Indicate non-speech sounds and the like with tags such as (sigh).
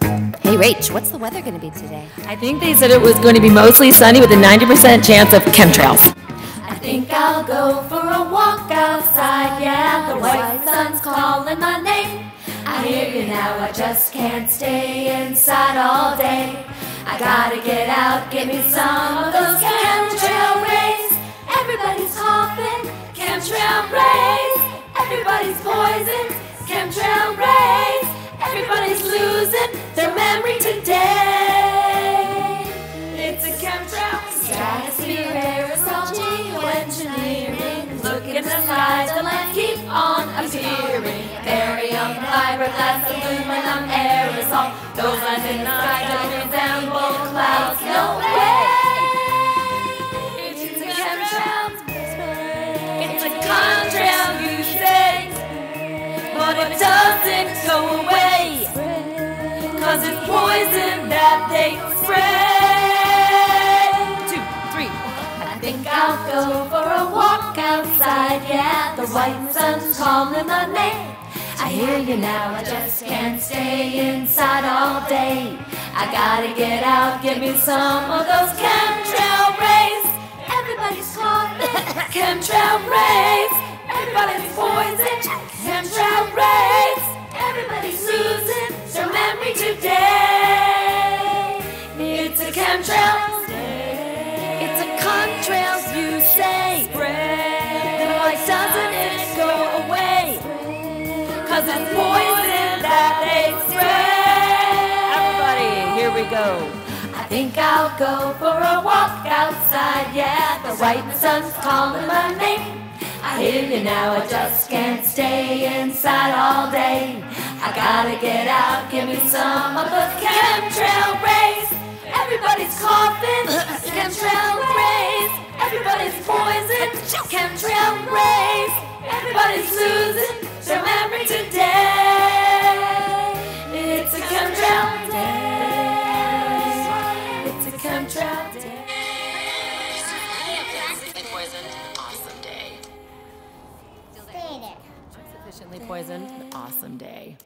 Hey, Rach, what's the weather going to be today? I think they said it was going to be mostly sunny with a 90% chance of chemtrails. I think I'll go for a walk outside, yeah, the white sun's calling my name. I hear you now, I just can't stay inside all day. I gotta get out, give me some of those chemtrail rays. Everybody's coughing, chemtrail rays. Everybody's poisoned, chemtrail rays. Everybody's losing their memory today. It's a chemtrail stratosphere aerosol geoengineering. Look in the skies, the lights keep on appearing. Barium, fiberglass, aluminum, aerosol. Those lines in the sky don't resemble Cause it's poison that they spray. Two, three. I think I'll go for a walk outside. Yeah, the white sun's calling my name. I hear you now, I just can't stay inside all day. I gotta get out, give me some of those chemtrail rays. Everybody's coughing, (laughs) chemtrail rays. Everybody's poison, chemtrail rays. Everybody's losing today. It's a chemtrail day. It's a contrail, you say. Then why doesn't it go away? Cause it's poison that they spray. Everybody, here we go. I think I'll go for a walk outside, yeah. The white sun's calling my name. I hear you now, I just can't stay inside all day. I gotta get out, give me some of those chemtrail rays. Everybody's coughing, chemtrail rays. Everybody's poisoned, chemtrail rays. Everybody's losing their memory today. It's a chemtrail day. It's a chemtrail day. Poisoned, Sufficiently poisoned, awesome day.